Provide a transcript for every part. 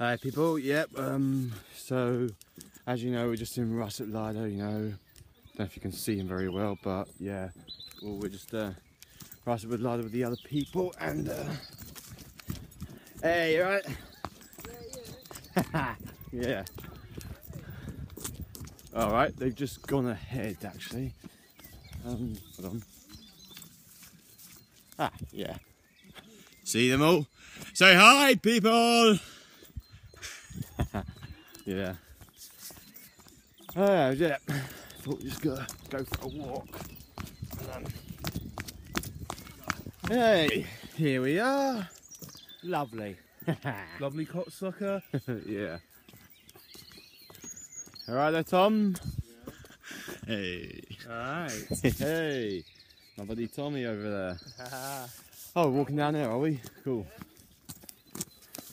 Hi people, yep, um, so as you know we're just in Ruislip Lido, you know, don't know if you can see him very well, but yeah, well we're just uh, Ruislip Lido with the other people and uh, hey, you right? Yeah, yeah. Alright, they've just gone ahead actually. Um, hold on. Ah, yeah. See them all? Say hi people! Yeah. Oh yeah, thought we just gotta go for a walk. Um, hey, here we are. Lovely. Lovely cocksucker. yeah. Alright there, Tom? Hey. Alright. hey. My buddy Tommy over there. oh, we're walking down there, are we? Cool.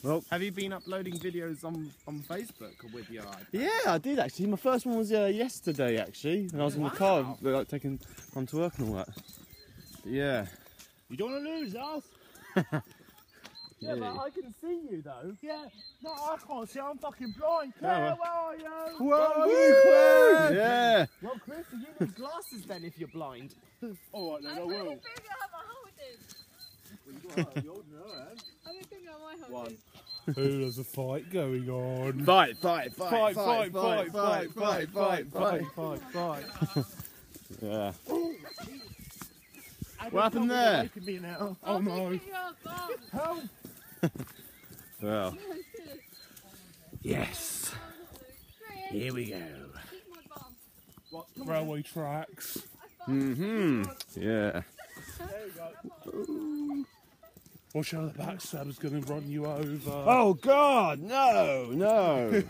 Well, have you been uploading videos on, on Facebook with your iPad? Yeah, I did actually. My first one was uh, yesterday actually, when I was in the car, like, taking on to work and all that. But yeah. You don't want to lose us. yeah, yeah, but I can see you though. Yeah. No, I can't see. I'm fucking blind. Claire, where are you? Where are you, Claire? Yeah. Well, Chris, you need glasses then if you're blind. all right then, I, I will. One. Who there's a fight going on? Fight, fight, fight, fight, fight, fight, fight, fight, fight, fight, fight. Yeah. What happened there? Oh no. Help! Well. Yes. Here we go. Railway tracks. Mm-hmm. Yeah. Watch out, the backstabber's going to run you over. Oh, God, no, no.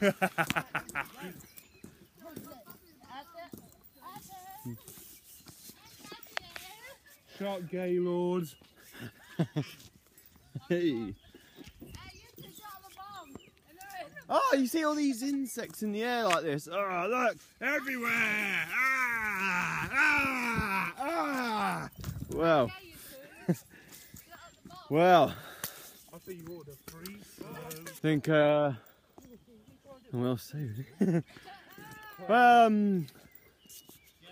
Shut Gaylord. hey. Oh, you see all these insects in the air like this. Oh, look, everywhere. Ah, ah, ah. Well. Well. I think you order three. I think, uh, well, see. um,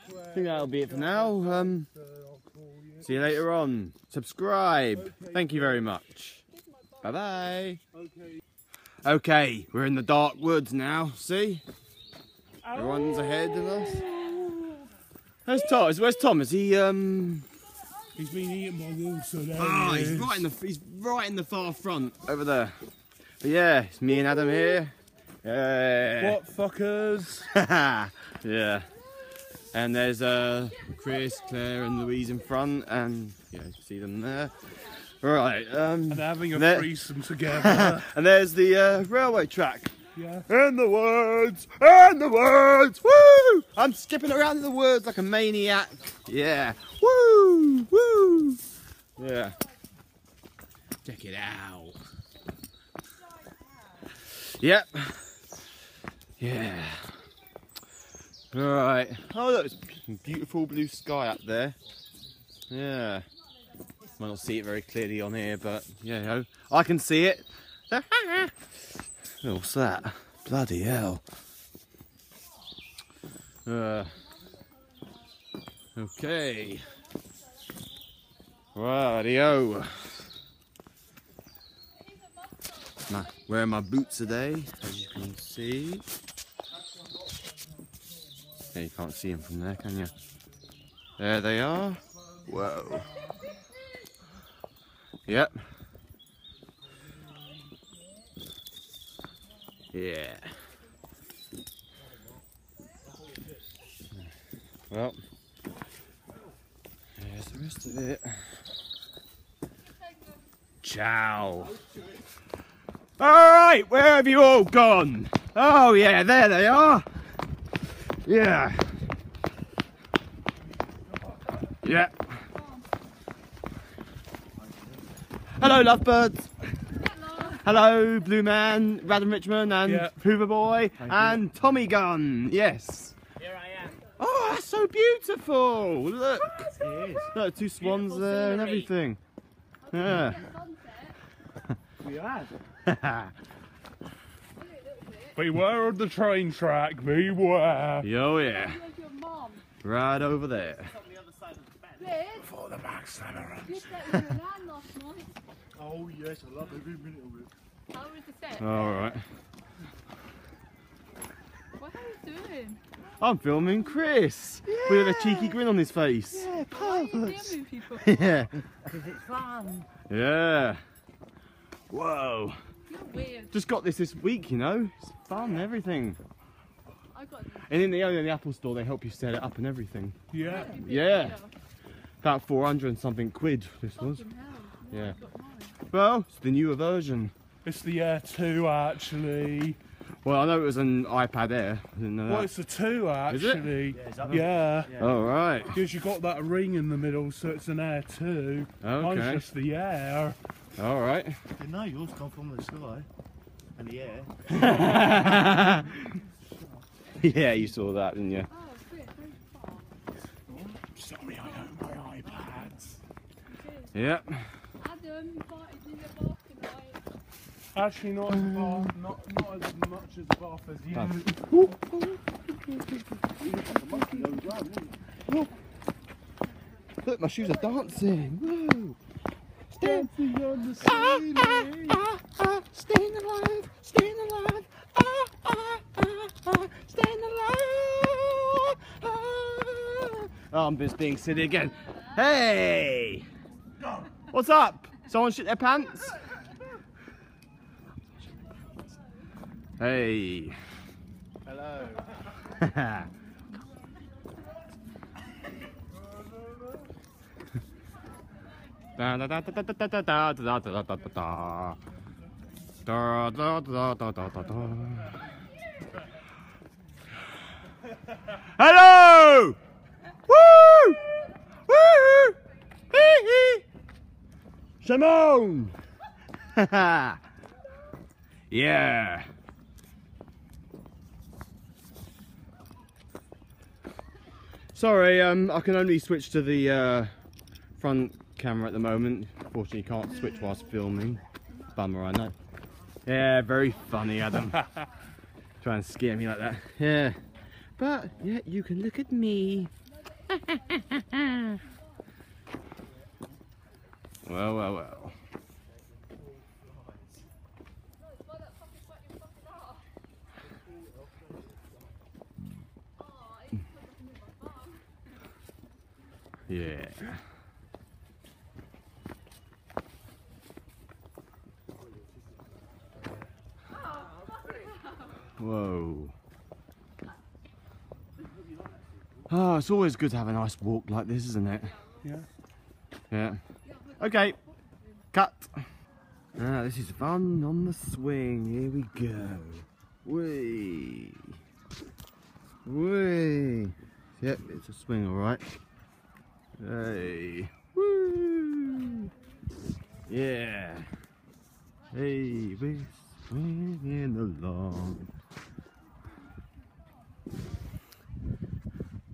I think that'll be it for now. Um, see you later on. Subscribe. Thank you very much. Bye bye. Okay. Okay, we're in the dark woods now. See? Everyone's ahead of us. Where's Tom? Where's Tom? Is he um? He's been eaten by wolves, so there Ah, he he's is. right in the he's right in the far front over there. But yeah, it's me and Adam here. Yeah. What fuckers? yeah. And there's uh Chris, Claire, and Louise in front, and yeah, you see them there. Right. Um. And they're having a there- threesome together. and there's the uh, railway track. yeah. In the woods, in the woods, woo! I'm skipping around in the woods like a maniac. Yeah, woo, woo. Yeah. Check it out. Yep. Yeah. All right. Oh, look, it's beautiful blue sky up there. Yeah. Might not see it very clearly on here, but yeah, you know, I can see it. Oh, what's that? Bloody hell. Uh, okay. Radio. My, wearing my boots today, as you can see. Yeah, you can't see them from there, can you? There they are. Whoa. Yep. Yeah. Well, here's the rest of it. Ciao. All right, where have you all gone? Oh yeah, there they are. Yeah. Yeah. Hello, lovebirds. Hello, Blue Man, Adam Richman, and Yeah. Hoover Boy, and Tommy Gun. Yes. Here I am. Oh, that's so beautiful. Look. Look, two swans Beautiful there and everything. Yeah. We had. Beware of the train track, beware. Oh yeah. Where's your mum? Right over there. Liz, For the backstabber. you slept with your nan last night. Oh yes, I love every minute of it. How was the set? Alright. What are you doing? I'm filming Chris with a cheeky grin on his face. Yeah, Why are you people? Yeah. Because it's fun. Yeah. Whoa. You're weird. Just got this this week, you know. It's fun and everything. I got And in the, in the Apple store, they help you set it up and everything. Yeah. Yeah. About 400 and something quid, this was. Hell. Yeah. I got mine. Well, it's the newer version. It's the Air 2 actually. Well, I know it was an iPad Air. I didn't know Well, that. it's a 2 actually. Is it? actually. Yeah. All right. Because you got that ring in the middle, so it's an Air 2. Mine's Okay. just the Air. All right. You know yours come from the sky and the air. yeah, you saw that, didn't you? Oh, Chris, very far. Sorry, I own my iPads. Cheers. Yep. Adam invited you to bath tonight. Actually, not as far, not, not as much as Bath as you. Look, my shoes are dancing. Woo. Dancing on the ceiling. staying alive, staying alive. Ah, ah, ah, ah, staying alive. Ah. Oh, I'm just being silly again. Hey! What's up? Someone shit their pants? Hey. Hello. Da da da da da da da da da da da da da da. Da da da da da da da. Hello! Woo! Woo! Hee hee! Simone! yeah. Sorry, um, I can only switch to the uh, front camera at the moment. Fortunately, you can't switch whilst filming. Bummer, I know. Yeah, very funny, Adam. Try and scare me like that. Yeah. But, yeah, you can look at me. well, well, well. Why that fucking sweat your fucking arse? Oh, I need to put nothing in my bum. Yeah. Whoa. Oh, it's always good to have a nice walk like this, isn't it? Yeah. Yeah. Okay. Cut. Ah, this is fun on the swing. Here we go. Whee. Whee. Yep, it's a swing, all right. Hey. Woo. Yeah. Hey, we're swinging along.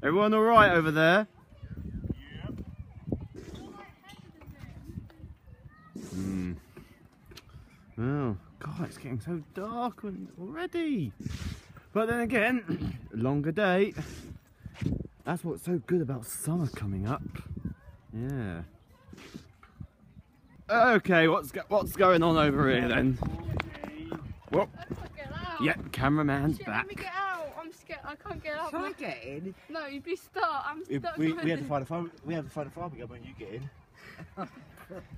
Everyone all right over there? Hmm. Oh, God, it's getting so dark already. But then again, longer day. That's what's so good about summer coming up. Yeah. Okay, what's go what's going on over here then? Whoop. I can't get out. Yep, cameraman's Shit, back. Let me get out. I'm scared. I can't get out. Can I get in? No, you'd be stuck. I'm stuck. we, on we had to find a fire. We had to find a fire brigade when you get in.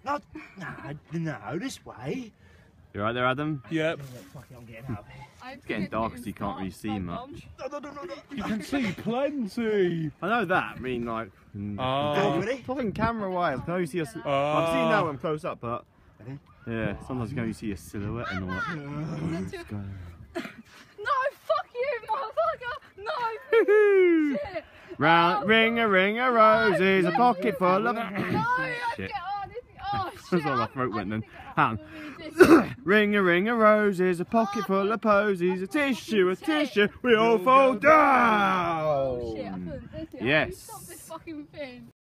no, no, no, this way. You right there, Adam? Yep. Yeah, fuck it, I'm getting out of here. I'm It's getting dark so you can't really see much. No, no, no, no, no. You can see plenty. I know that. I mean, like, mm, Oh. Ready? talking camera wise. I can only see a. s- Oh. I've seen that one close up, but yeah, sometimes you can only see a silhouette and all that. That's. No, fuck you, motherfucker. No. Shit. Round, ring a ring a roses, a pocket full of. No, I Shit. get on. This, oh shit. That's all my throat went then. Hang up. Ring a ring a roses, a pocket full of posies, a tissue, a tissue, we all fall down. Oh shit, I couldn't. This, Yes.